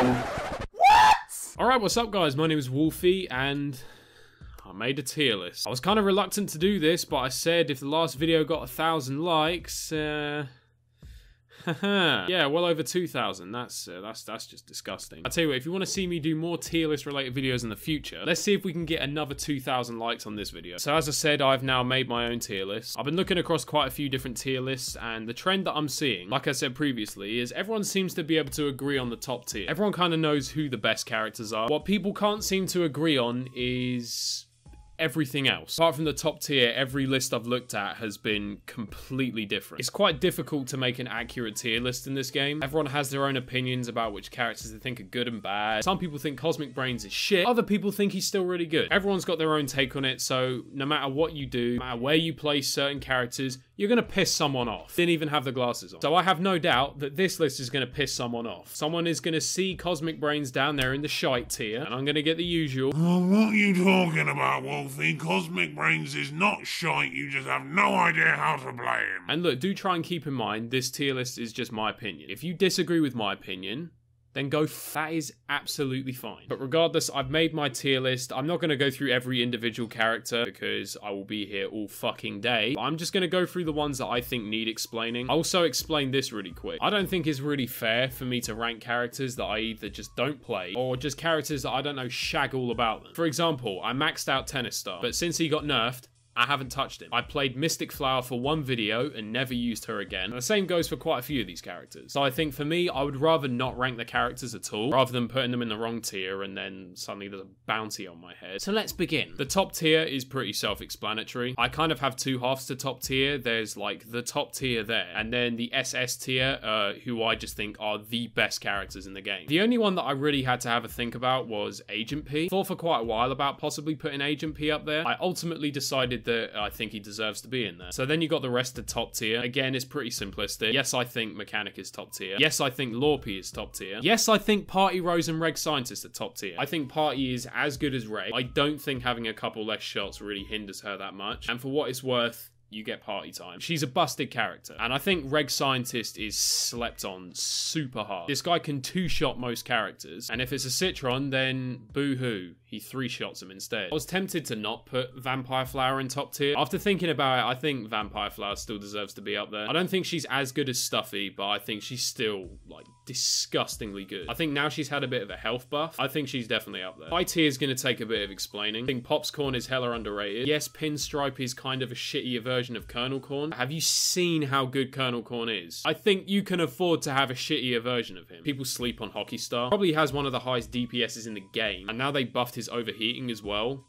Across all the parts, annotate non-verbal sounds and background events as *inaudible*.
Alright, what's up guys? My name is Wolfy and I made a tier list. I was kind of reluctant to do this, but I said if the last video got a thousand likes, uh... *laughs* yeah, well over 2,000. That's uh, that's that's just disgusting. I tell you what, if you want to see me do more tier list related videos in the future, let's see if we can get another 2,000 likes on this video. So as I said, I've now made my own tier list. I've been looking across quite a few different tier lists, and the trend that I'm seeing, like I said previously, is everyone seems to be able to agree on the top tier. Everyone kind of knows who the best characters are. What people can't seem to agree on is everything else. Apart from the top tier, every list I've looked at has been completely different. It's quite difficult to make an accurate tier list in this game. Everyone has their own opinions about which characters they think are good and bad. Some people think Cosmic Brainz is shit. Other people think he's still really good. Everyone's got their own take on it, so no matter what you do, no matter where you place certain characters, you're going to piss someone off. Didn't even have the glasses on. So I have no doubt that this list is going to piss someone off. Someone is going to see Cosmic Brainz down there in the shite tier, and I'm going to get the usual. Oh, what are you talking about, Wolfy? Cosmic Brainz is not shite, you just have no idea how to play him. And look, do try and keep in mind, this tier list is just my opinion. If you disagree with my opinion, then go. That is absolutely fine. But regardless, I've made my tier list. I'm not going to go through every individual character because I will be here all fucking day. I'm just going to go through the ones that I think need explaining. I'll also explain this really quick. I don't think it's really fair for me to rank characters that I either just don't play or just characters that I don't know shag all about them. For example, I maxed out Tennis Star, but since he got nerfed, I haven't touched him. I played Mystic Flower for one video and never used her again. And the same goes for quite a few of these characters. So I think for me, I would rather not rank the characters at all, rather than putting them in the wrong tier and then suddenly there's a bounty on my head. So let's begin. The top tier is pretty self-explanatory. I kind of have two halves to top tier. There's like the top tier there, and then the SS tier, uh, who I just think are the best characters in the game. The only one that I really had to have a think about was Agent P. Thought for quite a while about possibly putting Agent P up there. I ultimately decided that I think he deserves to be in there. So then you got the rest of top tier. Again, it's pretty simplistic. Yes, I think Mechanic is top tier. Yes, I think Law Pea is top tier. Yes, I think Party Rose and Reg Scientist are top tier. I think Party is as good as Reg. I don't think having a couple less shots really hinders her that much. And for what it's worth, you get party time. She's a busted character. And I think Reg Scientist is slept on super hard. This guy can two shot most characters. And if it's a Citron, then boo hoo. He three shots him instead. I was tempted to not put Vampire Flower in top tier. After thinking about it, I think Vampire Flower still deserves to be up there. I don't think she's as good as Stuffy, but I think she's still like disgustingly good. I think now she's had a bit of a health buff. I think she's definitely up there. Tier is going to take a bit of explaining. I think Popscorn is hella underrated. Yes, Pinstripe is kind of a shittier version of Kernel Corn. Have you seen how good Kernel Corn is? I think you can afford to have a shittier version of him. People sleep on Hockey Star. Probably has one of the highest DPSs in the game. And now they buffed his overheating as well.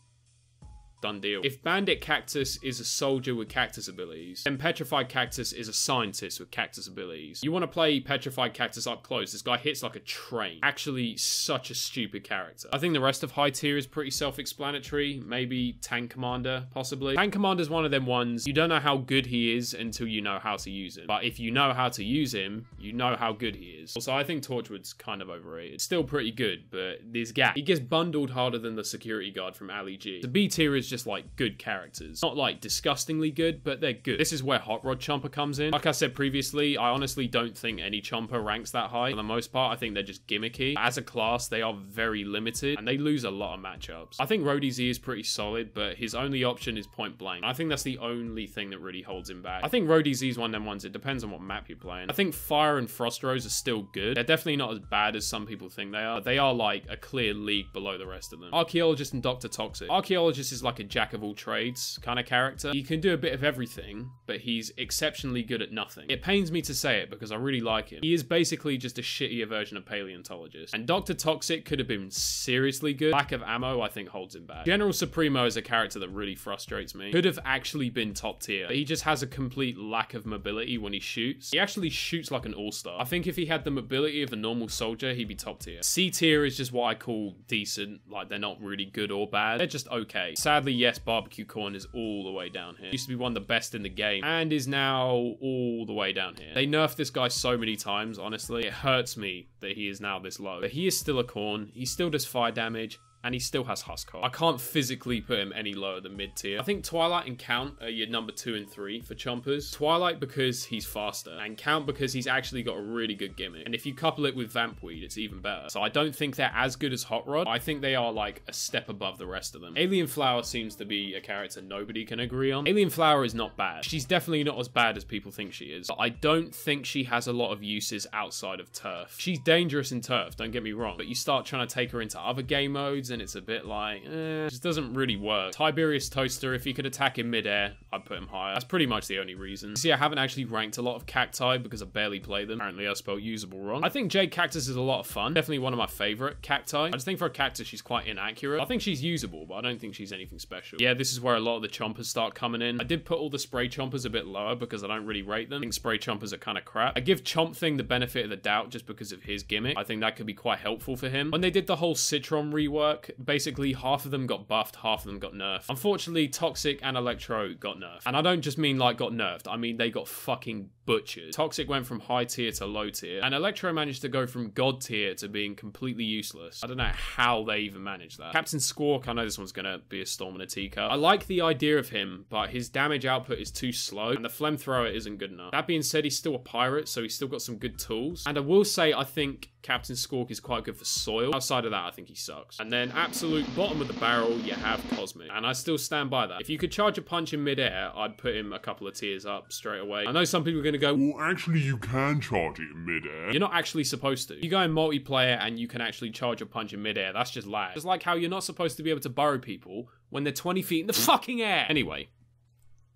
Done deal. If Bandit Cactus is a soldier with cactus abilities, then Petrified Cactus is a scientist with cactus abilities. You want to play Petrified Cactus up close. This guy hits like a train. Actually, such a stupid character. I think the rest of high tier is pretty self-explanatory. Maybe Tank Commander, possibly. Tank Commander is one of them ones, you don't know how good he is until you know how to use him. But if you know how to use him, you know how good he is. Also, I think Torchwood's kind of overrated. Still pretty good, but there's gap. He gets bundled harder than the security guard from Ali G. The B tier is just like good characters. Not like disgustingly good, but they're good. This is where Hot Rod Chomper comes in. Like I said previously, I honestly don't think any Chomper ranks that high. For the most part, I think they're just gimmicky. As a class, they are very limited and they lose a lot of matchups. I think Roadie Z is pretty solid, but his only option is point blank. I think that's the only thing that really holds him back. I think Roadie Z is one of them ones. It depends on what map you're playing. I think Fire and Frost Rose are still good. They're definitely not as bad as some people think they are. They are like a clear league below the rest of them. Archaeologist and Dr. Toxic. Archaeologist is like a jack of all trades kind of character. He can do a bit of everything, but he's exceptionally good at nothing. It pains me to say it because I really like him. He is basically just a shittier version of Paleontologist. And Dr. Toxic could have been seriously good. Lack of ammo, I think, holds him back. General Supremo is a character that really frustrates me. Could have actually been top tier, but he just has a complete lack of mobility when he shoots. He actually shoots like an all-star. I think if he had the mobility of a normal soldier, he'd be top tier. C tier is just what I call decent. Like, they're not really good or bad. They're just okay. Sadly, yes, Barbecue Corn is all the way down here. Used to be one of the best in the game and is now all the way down here. They nerfed this guy so many times, honestly. It hurts me that he is now this low. But he is still a corn. He still does fire damage and he still has Husk I can't physically put him any lower than mid tier. I think Twilight and Count are your number two and three for Chompers. Twilight because he's faster, and Count because he's actually got a really good gimmick. And if you couple it with Vampweed, it's even better. So I don't think they're as good as Hot Rod. I think they are like a step above the rest of them. Alien Flower seems to be a character nobody can agree on. Alien Flower is not bad. She's definitely not as bad as people think she is. But I don't think she has a lot of uses outside of turf. She's dangerous in turf, don't get me wrong. But you start trying to take her into other game modes, and it's a bit like, eh, just doesn't really work. Tiberius Toaster, if he could attack in midair, I'd put him higher. That's pretty much the only reason. See, I haven't actually ranked a lot of cacti because I barely play them. Apparently, I spelled usable wrong. I think Jade Cactus is a lot of fun. Definitely one of my favorite cacti. I just think for a cactus, she's quite inaccurate. I think she's usable, but I don't think she's anything special. Yeah, this is where a lot of the chompers start coming in. I did put all the spray chompers a bit lower because I don't really rate them. I think spray chompers are kind of crap. I give Chomp Thing the benefit of the doubt just because of his gimmick. I think that could be quite helpful for him. When they did the whole Citron rework, basically half of them got buffed, half of them got nerfed. Unfortunately, Toxic and Electro got nerfed. And I don't just mean like got nerfed, I mean they got fucking butchered. Toxic went from high tier to low tier, and Electro managed to go from god tier to being completely useless. I don't know how they even managed that. Captain Squawk, I know this one's gonna be a storm in a teacup. I like the idea of him, but his damage output is too slow, and the flamethrower isn't good enough. That being said, he's still a pirate, so he's still got some good tools. And I will say, I think Captain Squawk is quite good for soil. Outside of that, I think he sucks. And then absolute bottom of the barrel, you have Cosmic. And I still stand by that. If you could charge a punch in midair, I'd put him a couple of tiers up straight away. I know some people are going to go, Well, actually, you can charge it in midair. you're not actually supposed to. You go in multiplayer and you can actually charge a punch in midair. That's just lag. It's like how you're not supposed to be able to burrow people when they're 20 feet in the *laughs* fucking air. Anyway,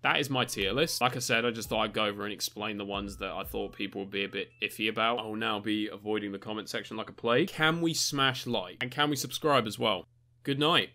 that is my tier list. Like I said, I just thought I'd go over and explain the ones that I thought people would be a bit iffy about. I will now be avoiding the comment section like a plague. Can we smash like? And can we subscribe as well? Good night.